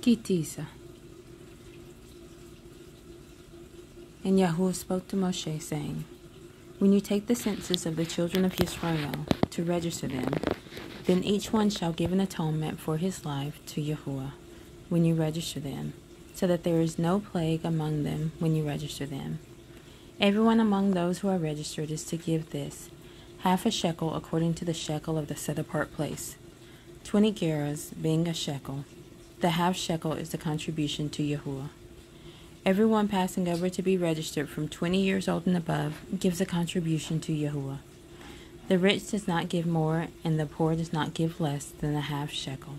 Ki Tisa. And Yahuwah spoke to Moshe, saying, When you take the census of the children of Israel to register them, then each one shall give an atonement for his life to Yahuwah when you register them, so that there is no plague among them when you register them. Everyone among those who are registered is to give this half a shekel according to the shekel of the set apart place, twenty gerahs being a shekel. The half shekel is the contribution to Yahuwah. Everyone passing over to be registered from 20 years old and above gives a contribution to Yahuwah. The rich does not give more, and the poor does not give less than a half shekel.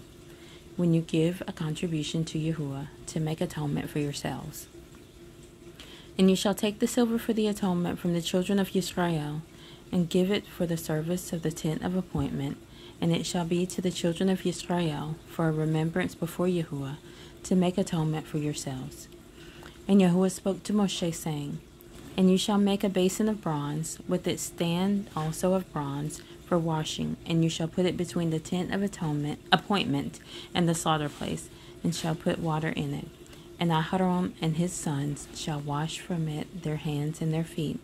When you give a contribution to Yahuwah to make atonement for yourselves. And you shall take the silver for the atonement from the children of Israel, and give it for the service of the tent of appointment, and it shall be to the children of Israel for a remembrance before Yahuwah, to make atonement for yourselves. And Yahuwah spoke to Moshe, saying, And you shall make a basin of bronze, with its stand also of bronze, for washing, and you shall put it between the tent of atonement appointment and the slaughter place, and shall put water in it. And Aharon and his sons shall wash from it their hands and their feet.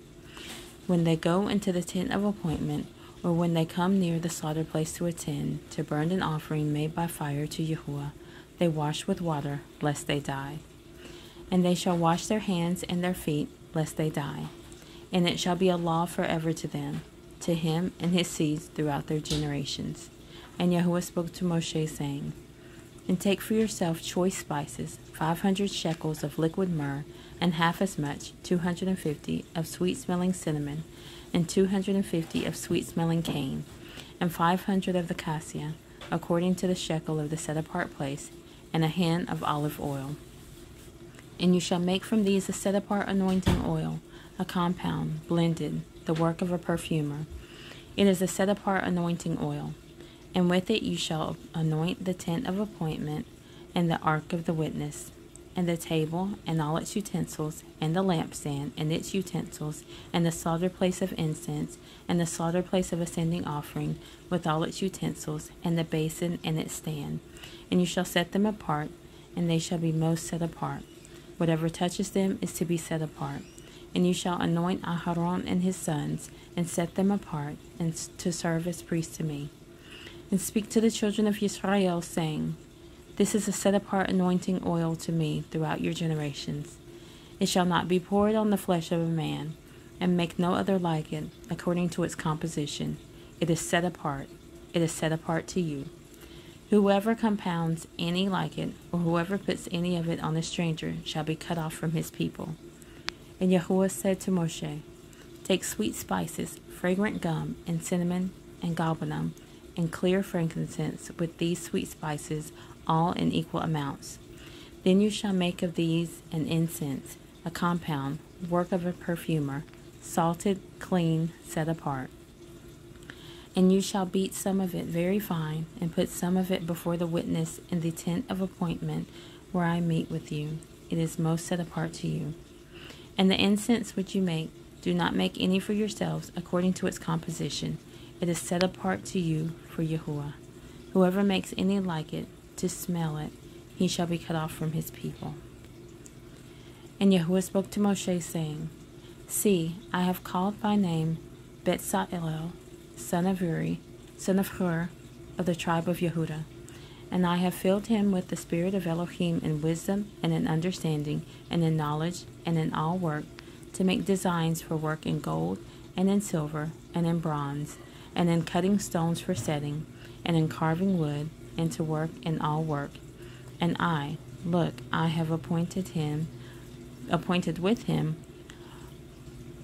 When they go into the tent of appointment, or when they come near the slaughter place to attend, to burn an offering made by fire to Yahuwah, they wash with water, lest they die. And they shall wash their hands and their feet, lest they die. And it shall be a law forever to them, to him and his seeds throughout their generations. And Yahuwah spoke to Moshe, saying, and take for yourself choice spices, 500 shekels of liquid myrrh, and half as much, 250, of sweet smelling cinnamon, and 250 of sweet smelling cane, and 500 of the cassia, according to the shekel of the set apart place, and a hin of olive oil. And you shall make from these a set apart anointing oil, a compound, blended, the work of a perfumer. It is a set apart anointing oil and with it you shall anoint the tent of appointment, and the ark of the witness, and the table, and all its utensils, and the lampstand, and its utensils, and the slaughter place of incense, and the slaughter place of ascending offering, with all its utensils, and the basin and its stand. And you shall set them apart, and they shall be most set apart. Whatever touches them is to be set apart. And you shall anoint Aharon and his sons, and set them apart, and to serve as priests to me and speak to the children of Israel, saying, This is a set apart anointing oil to me throughout your generations. It shall not be poured on the flesh of a man, and make no other like it, according to its composition. It is set apart. It is set apart to you. Whoever compounds any like it, or whoever puts any of it on a stranger, shall be cut off from his people. And Yahuwah said to Moshe, Take sweet spices, fragrant gum, and cinnamon, and galbanum, and clear frankincense with these sweet spices, all in equal amounts. Then you shall make of these an incense, a compound, work of a perfumer, salted, clean, set apart. And you shall beat some of it very fine, and put some of it before the witness in the tent of appointment where I meet with you. It is most set apart to you. And the incense which you make, do not make any for yourselves according to its composition it is set apart to you for Yahuwah. Whoever makes any like it to smell it, he shall be cut off from his people. And Yahuwah spoke to Moshe, saying, See, I have called by name Betzalel, son of Uri, son of Hur, of the tribe of Yehudah. And I have filled him with the spirit of Elohim in wisdom and in understanding and in knowledge and in all work, to make designs for work in gold and in silver and in bronze and in cutting stones for setting, and in carving wood, and to work in all work. And I, look, I have appointed him, appointed with him,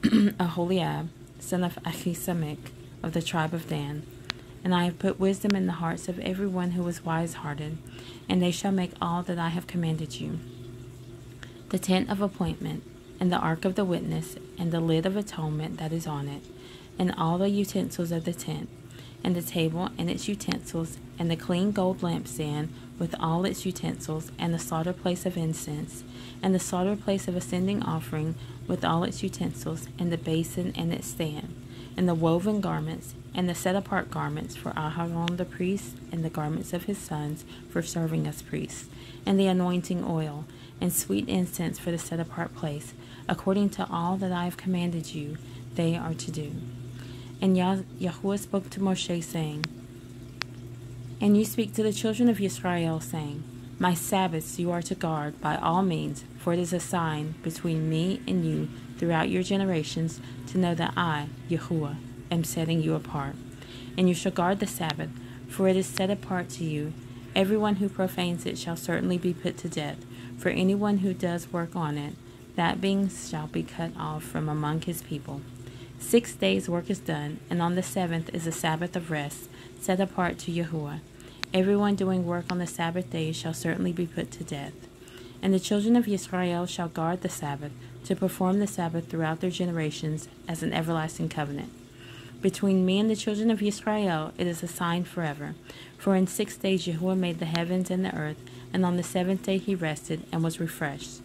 Aholiab, son of Ahisamach, of the tribe of Dan. And I have put wisdom in the hearts of every one who is wise hearted, and they shall make all that I have commanded you. The tent of appointment, and the ark of the witness, and the lid of atonement that is on it, and all the utensils of the tent, and the table and its utensils, and the clean gold lampstand with all its utensils, and the slaughter place of incense, and the slaughter place of ascending offering with all its utensils, and the basin and its stand. and the woven garments, and the set apart garments for Aharon the priest, and the garments of his sons for serving as priests, and the anointing oil, and sweet incense for the set apart place, according to all that I have commanded you, they are to do. And Yah- Yahuwah spoke to Moshe, saying, And you speak to the children of Israel, saying, My Sabbaths you are to guard by all means, for it is a sign between me and you throughout your generations to know that I, Yahuwah, am setting you apart. And you shall guard the Sabbath, for it is set apart to you. Everyone who profanes it shall certainly be put to death, for anyone who does work on it, that being shall be cut off from among his people. Six days' work is done, and on the seventh is a Sabbath of rest, set apart to Yahuwah. Everyone doing work on the Sabbath day shall certainly be put to death. And the children of Israel shall guard the Sabbath, to perform the Sabbath throughout their generations as an everlasting covenant. Between me and the children of Israel it is a sign forever. For in six days Yahuwah made the heavens and the earth, and on the seventh day he rested and was refreshed.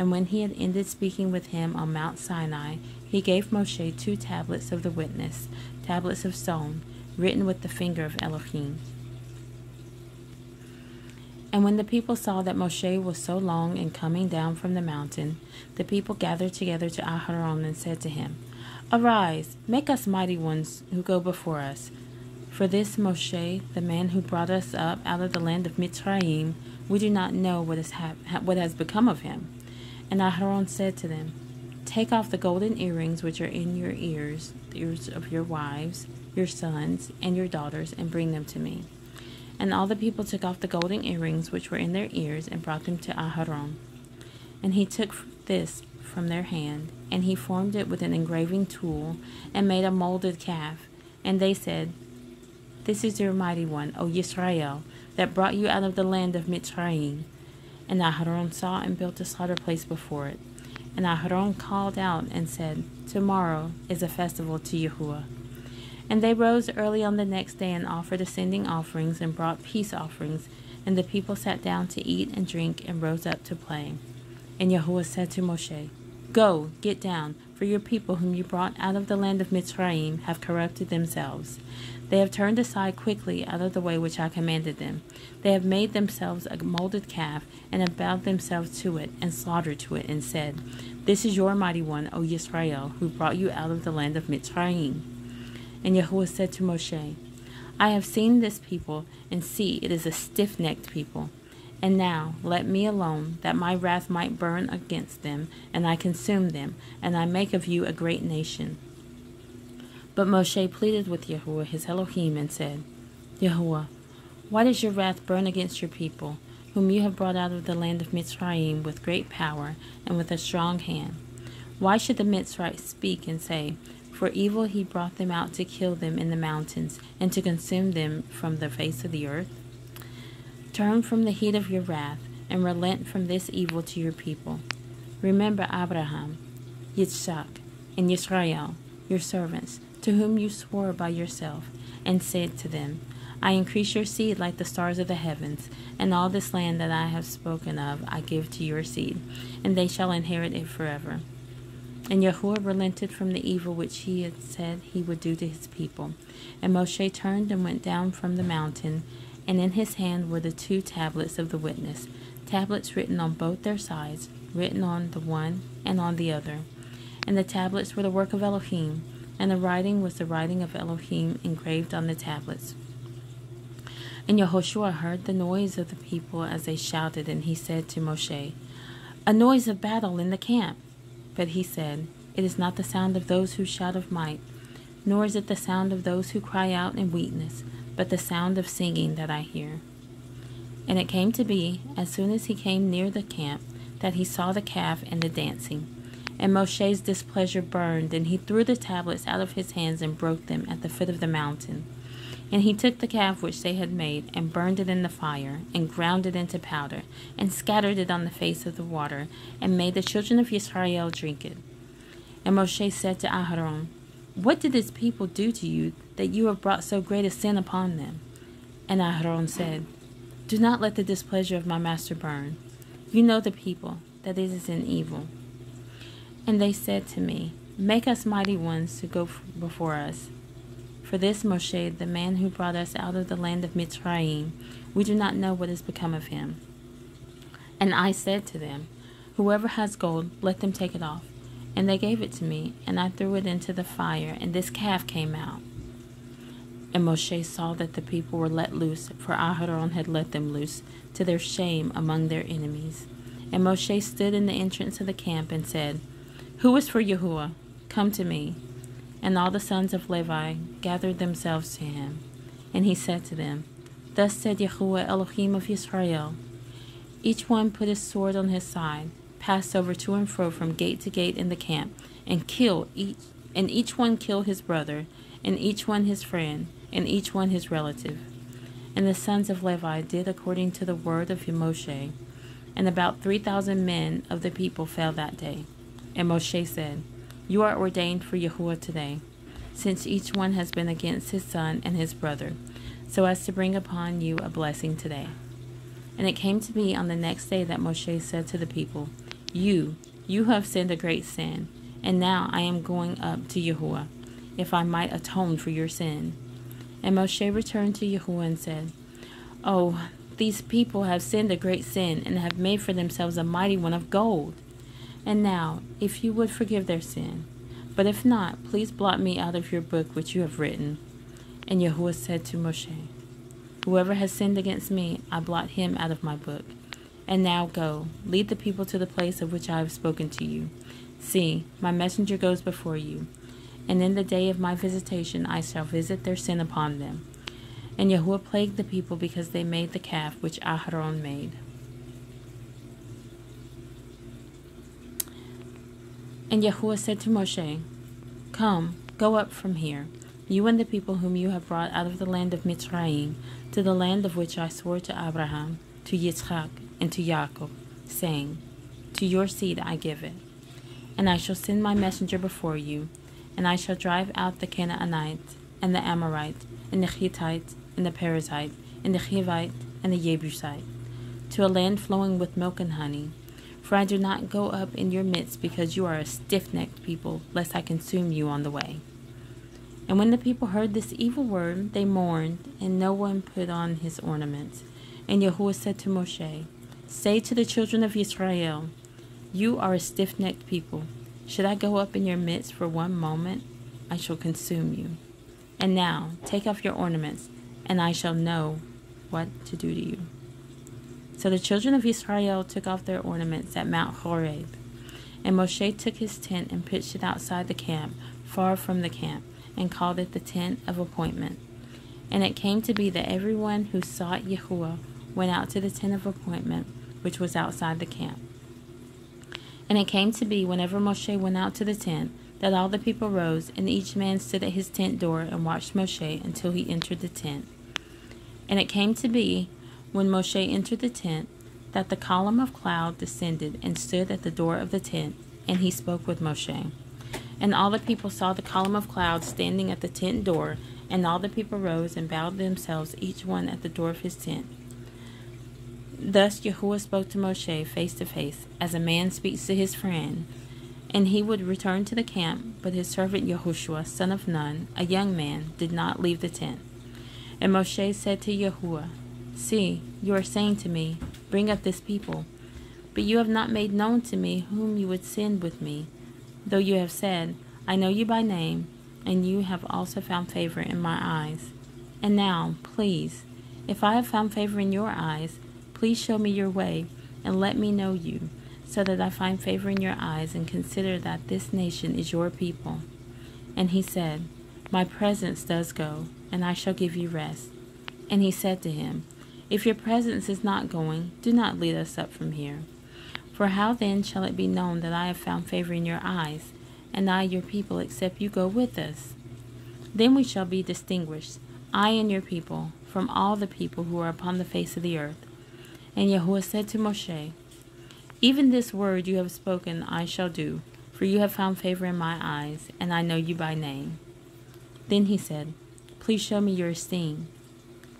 And when he had ended speaking with him on Mount Sinai, he gave Moshe two tablets of the witness, tablets of stone, written with the finger of Elohim. And when the people saw that Moshe was so long in coming down from the mountain, the people gathered together to Aharon and said to him, Arise, make us mighty ones who go before us. For this Moshe, the man who brought us up out of the land of Mitzrayim, we do not know what, is ha- what has become of him. And Aharon said to them, Take off the golden earrings which are in your ears, the ears of your wives, your sons, and your daughters, and bring them to me. And all the people took off the golden earrings which were in their ears and brought them to Aharon. And he took this from their hand, and he formed it with an engraving tool, and made a molded calf. And they said, This is your mighty one, O Israel, that brought you out of the land of Mitzrayim. And Aharon saw and built a slaughter place before it. And Aharon called out and said, Tomorrow is a festival to Yahuwah. And they rose early on the next day and offered ascending offerings and brought peace offerings. And the people sat down to eat and drink and rose up to play. And Yahuwah said to Moshe, Go, get down, for your people whom you brought out of the land of Mitzrayim have corrupted themselves. They have turned aside quickly out of the way which I commanded them. They have made themselves a molded calf, and have bowed themselves to it, and slaughtered to it, and said, This is your mighty one, O Israel, who brought you out of the land of Mitzrayim. And Yahuwah said to Moshe, I have seen this people, and see, it is a stiff necked people. And now let me alone, that my wrath might burn against them, and I consume them, and I make of you a great nation. But Moshe pleaded with Yahuwah his Elohim, and said, Yahuwah, why does your wrath burn against your people, whom you have brought out of the land of Mitzrayim with great power and with a strong hand? Why should the Mitzrites speak and say, for evil he brought them out to kill them in the mountains, and to consume them from the face of the earth? Turn from the heat of your wrath, and relent from this evil to your people. Remember Abraham, Yitzchak, and Yisrael, your servants, to whom you swore by yourself, and said to them, I increase your seed like the stars of the heavens, and all this land that I have spoken of I give to your seed, and they shall inherit it forever. And Yahuwah relented from the evil which he had said he would do to his people. And Moshe turned and went down from the mountain, and in his hand were the two tablets of the witness, tablets written on both their sides, written on the one and on the other. And the tablets were the work of Elohim, and the writing was the writing of Elohim engraved on the tablets. And Yehoshua heard the noise of the people as they shouted, and he said to Moshe, A noise of battle in the camp. But he said, It is not the sound of those who shout of might, nor is it the sound of those who cry out in weakness, but the sound of singing that I hear. And it came to be, as soon as he came near the camp, that he saw the calf and the dancing. And Moshe's displeasure burned, and he threw the tablets out of his hands and broke them at the foot of the mountain. And he took the calf which they had made, and burned it in the fire, and ground it into powder, and scattered it on the face of the water, and made the children of Israel drink it. And Moshe said to Aharon, What did this people do to you, that you have brought so great a sin upon them? And Aharon said, Do not let the displeasure of my master burn. You know the people, that it is an evil. And they said to me, Make us mighty ones to go before us. For this Moshe, the man who brought us out of the land of Mitzrayim, we do not know what has become of him. And I said to them, Whoever has gold, let them take it off. And they gave it to me, and I threw it into the fire, and this calf came out. And Moshe saw that the people were let loose, for Aharon had let them loose, to their shame among their enemies. And Moshe stood in the entrance of the camp and said, Who is for Yahuwah? Come to me. And all the sons of Levi gathered themselves to him. And he said to them, Thus said Yahuwah Elohim of Israel, Each one put his sword on his side, passed over to and fro from gate to gate in the camp, and kill each and each one kill his brother, and each one his friend, and each one his relative. And the sons of Levi did according to the word of Moshe, and about three thousand men of the people fell that day. And Moshe said, You are ordained for Yahuwah today, since each one has been against his son and his brother, so as to bring upon you a blessing today. And it came to be on the next day that Moshe said to the people, You, you have sinned a great sin, and now I am going up to Yahuwah, if I might atone for your sin. And Moshe returned to Yahuwah and said, Oh, these people have sinned a great sin and have made for themselves a mighty one of gold. And now, if you would forgive their sin, but if not, please blot me out of your book which you have written. And Yahuwah said to Moshe, Whoever has sinned against me, I blot him out of my book. And now go, lead the people to the place of which I have spoken to you. See, my messenger goes before you and in the day of my visitation I shall visit their sin upon them. And Yahuwah plagued the people because they made the calf which Aharon made. And Yahuwah said to Moshe, Come, go up from here, you and the people whom you have brought out of the land of Mitzrayim, to the land of which I swore to Abraham, to Yitzchak, and to Jacob, saying, To your seed I give it. And I shall send my messenger before you, and I shall drive out the Canaanite, and the Amorite, and the Hittite, and the Perizzite, and the Hivite, and the Jebusite, to a land flowing with milk and honey. For I do not go up in your midst because you are a stiff necked people, lest I consume you on the way. And when the people heard this evil word, they mourned, and no one put on his ornaments. And Yahuwah said to Moshe, Say to the children of Israel, You are a stiff necked people. Should I go up in your midst for one moment, I shall consume you. And now take off your ornaments, and I shall know what to do to you. So the children of Israel took off their ornaments at Mount Horeb. And Moshe took his tent and pitched it outside the camp, far from the camp, and called it the tent of appointment. And it came to be that everyone who sought Yahuwah went out to the tent of appointment, which was outside the camp. And it came to be, whenever Moshe went out to the tent, that all the people rose, and each man stood at his tent door and watched Moshe until he entered the tent. And it came to be, when Moshe entered the tent, that the column of cloud descended and stood at the door of the tent, and he spoke with Moshe. And all the people saw the column of cloud standing at the tent door, and all the people rose and bowed themselves, each one at the door of his tent. Thus Yahuwah spoke to Moshe face to face, as a man speaks to his friend. And he would return to the camp, but his servant Yahushua, son of Nun, a young man, did not leave the tent. And Moshe said to Yahuwah, See, you are saying to me, Bring up this people. But you have not made known to me whom you would send with me, though you have said, I know you by name, and you have also found favor in my eyes. And now, please, if I have found favor in your eyes, Please show me your way and let me know you, so that I find favor in your eyes and consider that this nation is your people. And he said, My presence does go, and I shall give you rest. And he said to him, If your presence is not going, do not lead us up from here. For how then shall it be known that I have found favor in your eyes, and I your people, except you go with us? Then we shall be distinguished, I and your people, from all the people who are upon the face of the earth. And Yahuwah said to Moshe, Even this word you have spoken I shall do, for you have found favor in my eyes, and I know you by name. Then he said, Please show me your esteem.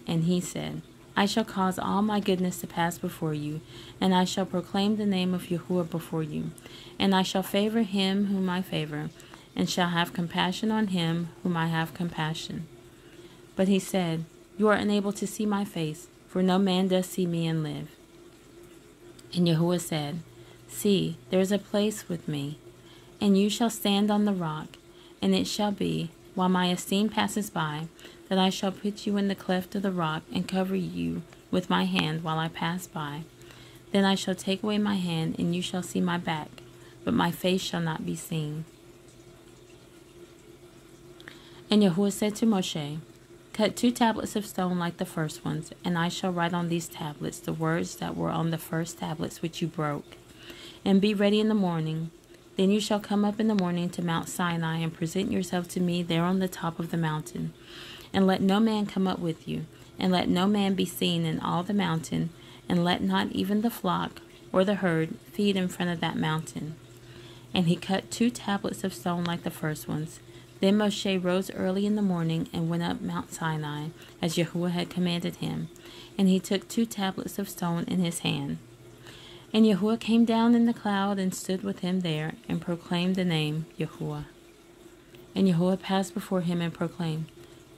And he said, I shall cause all my goodness to pass before you, and I shall proclaim the name of Yahuwah before you, and I shall favor him whom I favor, and shall have compassion on him whom I have compassion. But he said, You are unable to see my face, for no man does see me and live. And Yahuwah said, See, there is a place with me, and you shall stand on the rock, and it shall be, while my esteem passes by, that I shall put you in the cleft of the rock and cover you with my hand while I pass by. Then I shall take away my hand, and you shall see my back, but my face shall not be seen. And Yahuwah said to Moshe, Cut two tablets of stone like the first ones, and I shall write on these tablets the words that were on the first tablets which you broke. And be ready in the morning. Then you shall come up in the morning to Mount Sinai and present yourself to me there on the top of the mountain. And let no man come up with you, and let no man be seen in all the mountain, and let not even the flock or the herd feed in front of that mountain. And he cut two tablets of stone like the first ones then Moshe rose early in the morning and went up Mount Sinai, as Yahuwah had commanded him, and he took two tablets of stone in his hand. And Yahuwah came down in the cloud and stood with him there, and proclaimed the name Yahuwah. And Yahuwah passed before him and proclaimed,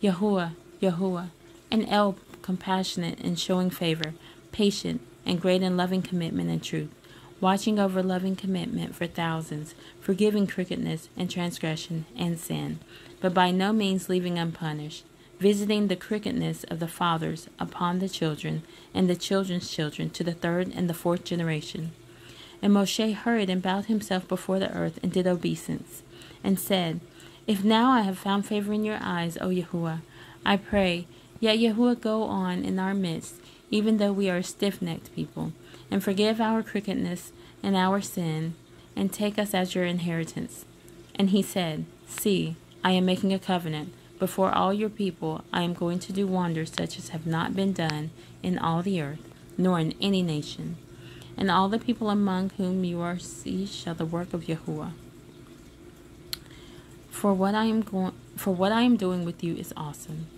Yahuwah, Yahuwah, an El, compassionate and showing favor, patient, and great in loving commitment and truth watching over loving commitment for thousands, forgiving crookedness and transgression and sin, but by no means leaving unpunished, visiting the crookedness of the fathers upon the children and the children's children to the third and the fourth generation. And Moshe hurried and bowed himself before the earth and did obeisance, and said, If now I have found favor in your eyes, O Yahuwah, I pray, yet Yahuwah go on in our midst, even though we are stiff necked people and forgive our crookedness and our sin, and take us as your inheritance. And he said, See, I am making a covenant. Before all your people, I am going to do wonders such as have not been done in all the earth, nor in any nation. And all the people among whom you are see shall the work of Yahuwah. For what I am going for what I am doing with you is awesome.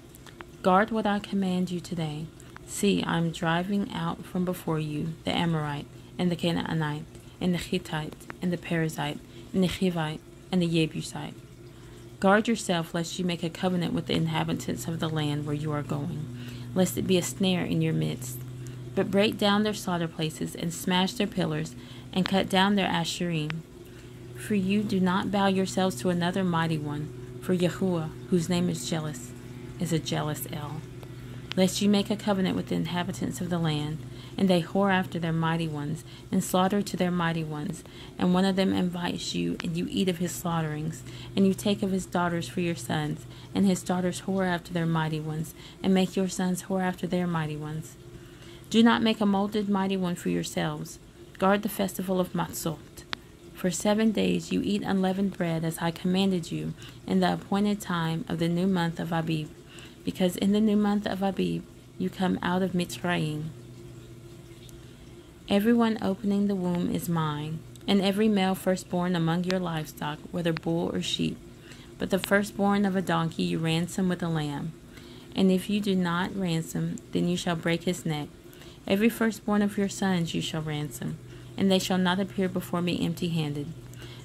Guard what I command you today. See, I am driving out from before you the Amorite, and the Canaanite, and the Hittite, and the Perizzite, and the Hivite, and the Jebusite. Guard yourself lest you make a covenant with the inhabitants of the land where you are going, lest it be a snare in your midst. But break down their slaughter places, and smash their pillars, and cut down their asherim. For you do not bow yourselves to another mighty one, for Yahuwah, whose name is jealous, is a jealous El lest you make a covenant with the inhabitants of the land, and they whore after their mighty ones, and slaughter to their mighty ones, and one of them invites you, and you eat of his slaughterings, and you take of his daughters for your sons, and his daughters whore after their mighty ones, and make your sons whore after their mighty ones. Do not make a molded mighty one for yourselves. Guard the festival of Matzot. For seven days you eat unleavened bread as I commanded you in the appointed time of the new month of Abib because in the new month of Abib you come out of Mitzrayim. Everyone opening the womb is mine, and every male firstborn among your livestock, whether bull or sheep. But the firstborn of a donkey you ransom with a lamb. And if you do not ransom, then you shall break his neck. Every firstborn of your sons you shall ransom, and they shall not appear before me empty handed.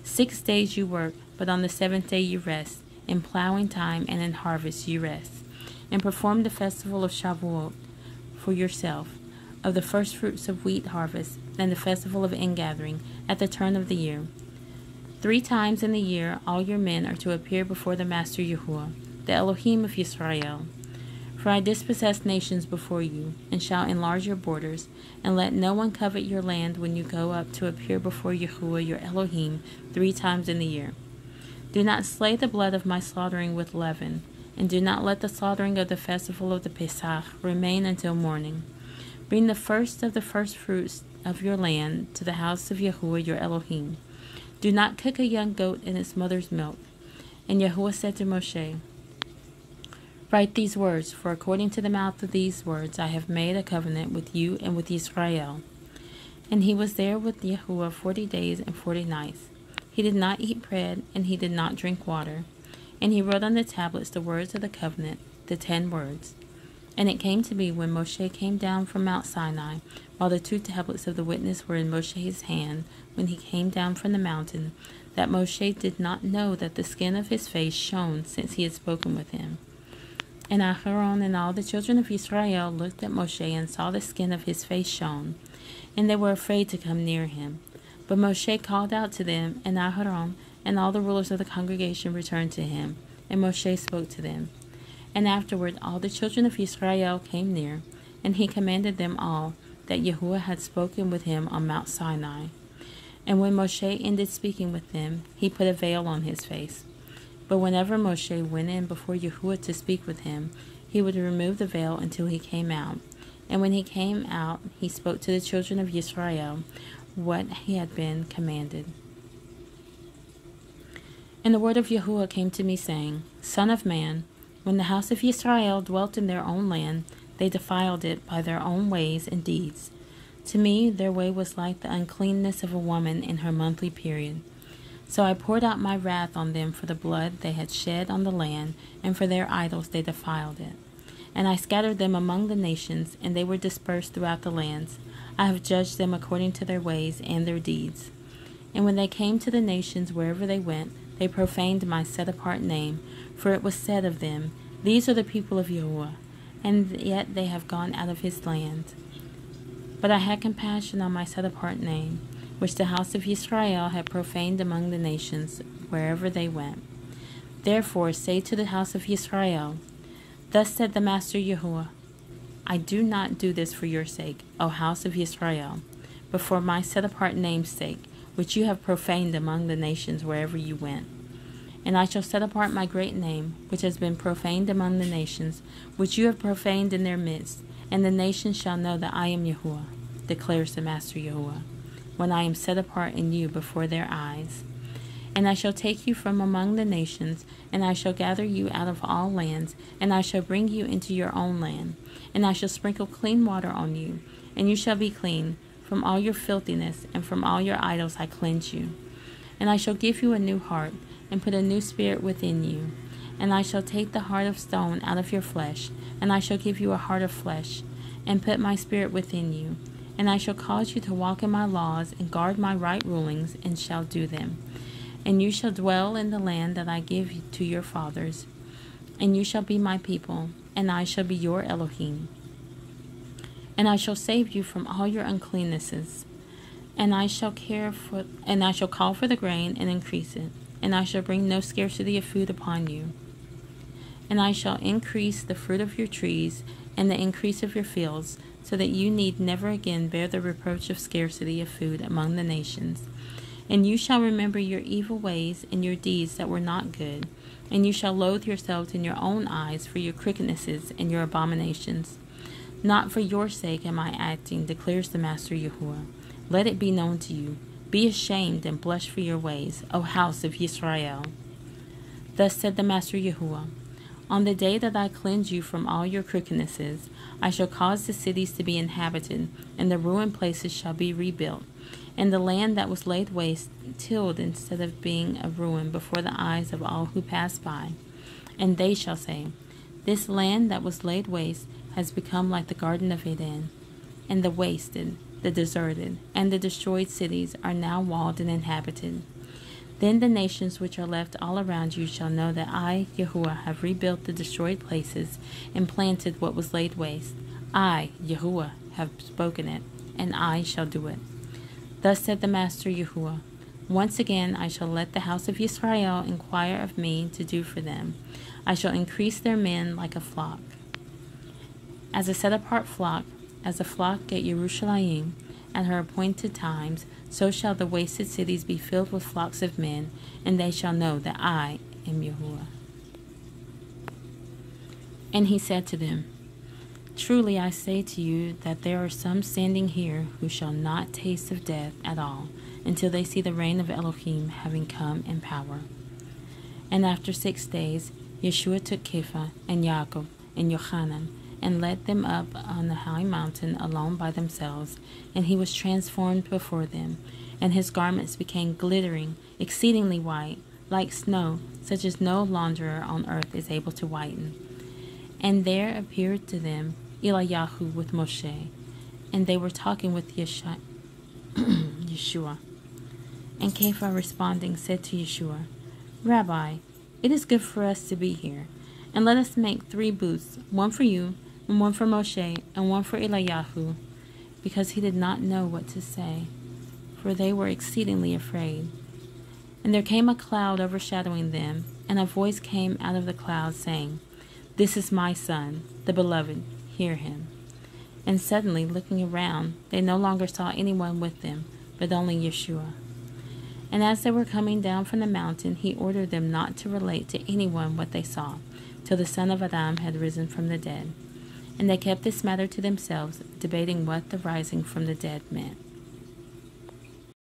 Six days you work, but on the seventh day you rest. In plowing time and in harvest you rest and perform the festival of Shavuot for yourself, of the first fruits of wheat harvest, and the festival of ingathering at the turn of the year. Three times in the year all your men are to appear before the Master Yahuwah, the Elohim of Israel. For I dispossess nations before you, and shall enlarge your borders, and let no one covet your land when you go up to appear before Yahuwah your Elohim three times in the year. Do not slay the blood of my slaughtering with leaven, and do not let the slaughtering of the festival of the Pesach remain until morning. Bring the first of the first fruits of your land to the house of Yahuwah your Elohim. Do not cook a young goat in its mother's milk. And Yahuwah said to Moshe, Write these words, for according to the mouth of these words I have made a covenant with you and with Israel. And he was there with Yahuwah forty days and forty nights. He did not eat bread, and he did not drink water. And he wrote on the tablets the words of the covenant, the ten words. And it came to be when Moshe came down from Mount Sinai, while the two tablets of the witness were in Moshe's hand, when he came down from the mountain, that Moshe did not know that the skin of his face shone since he had spoken with him. And Aharon and all the children of Israel looked at Moshe and saw the skin of his face shone, and they were afraid to come near him. But Moshe called out to them, and Aharon and all the rulers of the congregation returned to him, and Moshe spoke to them. And afterward all the children of Israel came near, and he commanded them all that Yahuwah had spoken with him on Mount Sinai. And when Moshe ended speaking with them, he put a veil on his face. But whenever Moshe went in before Yahuwah to speak with him, he would remove the veil until he came out. And when he came out, he spoke to the children of Israel what he had been commanded. And the word of Yahuwah came to me, saying, Son of man, when the house of Israel dwelt in their own land, they defiled it by their own ways and deeds. To me, their way was like the uncleanness of a woman in her monthly period. So I poured out my wrath on them for the blood they had shed on the land, and for their idols they defiled it. And I scattered them among the nations, and they were dispersed throughout the lands. I have judged them according to their ways and their deeds. And when they came to the nations wherever they went, they profaned my set apart name, for it was said of them, These are the people of Yahuwah and yet they have gone out of his land. But I had compassion on my set apart name, which the house of Israel had profaned among the nations wherever they went. Therefore say to the house of Israel, Thus said the Master Yahuwah, I do not do this for your sake, O house of Israel, but for my set apart name's sake, which you have profaned among the nations wherever you went. And I shall set apart my great name, which has been profaned among the nations, which you have profaned in their midst, and the nations shall know that I am Yahuwah, declares the Master Yahuwah, when I am set apart in you before their eyes. And I shall take you from among the nations, and I shall gather you out of all lands, and I shall bring you into your own land, and I shall sprinkle clean water on you, and you shall be clean. From all your filthiness and from all your idols I cleanse you. And I shall give you a new heart and put a new spirit within you. And I shall take the heart of stone out of your flesh, and I shall give you a heart of flesh, and put my spirit within you. And I shall cause you to walk in my laws, and guard my right rulings, and shall do them. And you shall dwell in the land that I give to your fathers. And you shall be my people, and I shall be your Elohim. And I shall save you from all your uncleannesses. And I shall care for and I shall call for the grain and increase it and I shall bring no scarcity of food upon you. And I shall increase the fruit of your trees and the increase of your fields, so that you need never again bear the reproach of scarcity of food among the nations. And you shall remember your evil ways and your deeds that were not good, and you shall loathe yourselves in your own eyes for your crookednesses and your abominations. Not for your sake am I acting, declares the Master Yahuwah. Let it be known to you be ashamed and blush for your ways, O house of Israel. Thus said the Master Yahuwah On the day that I cleanse you from all your crookednesses, I shall cause the cities to be inhabited, and the ruined places shall be rebuilt, and the land that was laid waste tilled instead of being a ruin before the eyes of all who pass by. And they shall say, This land that was laid waste has become like the Garden of Eden, and the wasted the deserted, and the destroyed cities are now walled and inhabited. Then the nations which are left all around you shall know that I, Yahuwah, have rebuilt the destroyed places and planted what was laid waste. I, Yahuwah, have spoken it, and I shall do it. Thus said the Master Yahuwah Once again I shall let the house of Israel inquire of me to do for them. I shall increase their men like a flock. As a set apart flock, as a flock at Jerusalem at her appointed times, so shall the wasted cities be filled with flocks of men, and they shall know that I am Yahuwah. And he said to them, Truly I say to you that there are some standing here who shall not taste of death at all until they see the reign of Elohim having come in power. And after six days, Yeshua took Kepha and Yaakov and Yochanan and led them up on the high mountain alone by themselves, and he was transformed before them, and his garments became glittering, exceedingly white, like snow, such as no launderer on earth is able to whiten. And there appeared to them Eliyahu with Moshe, and they were talking with Yeshua. And Kepha responding said to Yeshua, Rabbi, it is good for us to be here, and let us make three booths, one for you, and one for Moshe, and one for Eliyahu, because he did not know what to say, for they were exceedingly afraid. And there came a cloud overshadowing them, and a voice came out of the cloud, saying, This is my Son, the Beloved, hear him. And suddenly, looking around, they no longer saw anyone with them, but only Yeshua. And as they were coming down from the mountain, he ordered them not to relate to anyone what they saw, till the Son of Adam had risen from the dead. And they kept this matter to themselves, debating what the rising from the dead meant.